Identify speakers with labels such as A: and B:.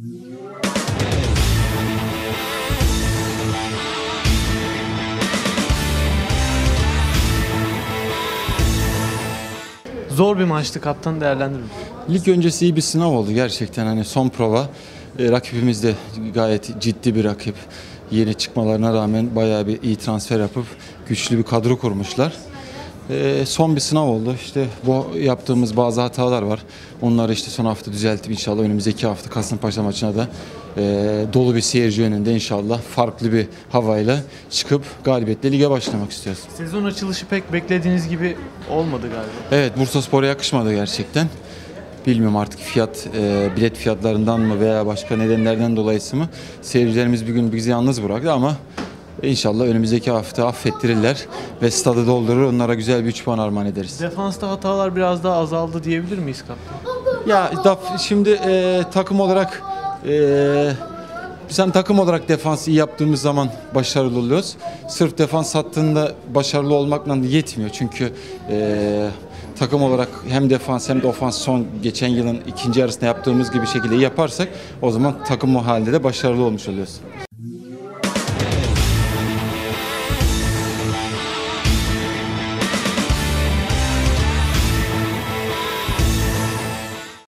A: Zor bir maçtı kaptan değerlendirir misin?
B: Lig öncesi iyi bir sınav oldu gerçekten hani son prova. E, rakibimiz de gayet ciddi bir rakip. Yeni çıkmalarına rağmen bayağı bir iyi transfer yapıp güçlü bir kadro kurmuşlar. E, son bir sınav oldu. İşte bu yaptığımız bazı hatalar var. Onları işte son hafta düzeltip inşallah önümüzdeki hafta Kasımpaşa maçına da e, dolu bir seyirci önünde inşallah farklı bir havayla çıkıp galibiyetle lige başlamak istiyoruz.
A: Sezon açılışı pek beklediğiniz gibi olmadı galiba.
B: Evet Bursa Spor'a yakışmadı gerçekten. Bilmiyorum artık fiyat, e, bilet fiyatlarından mı veya başka nedenlerden dolayısı mı seyircilerimiz bir gün bizi yalnız bıraktı ama inşallah önümüzdeki hafta affettirirler ve stadı doldurur onlara güzel bir 3 puan armağan ederiz.
A: Defansta hatalar biraz daha azaldı diyebilir miyiz kaptan?
B: Ya daf- şimdi e, takım olarak e, sen takım olarak defans iyi yaptığımız zaman başarılı oluyoruz. Sırf defans sattığında başarılı olmakla yetmiyor. Çünkü e, takım olarak hem defans hem de ofans son geçen yılın ikinci yarısında yaptığımız gibi şekilde yaparsak o zaman takım o halde de başarılı olmuş oluyoruz.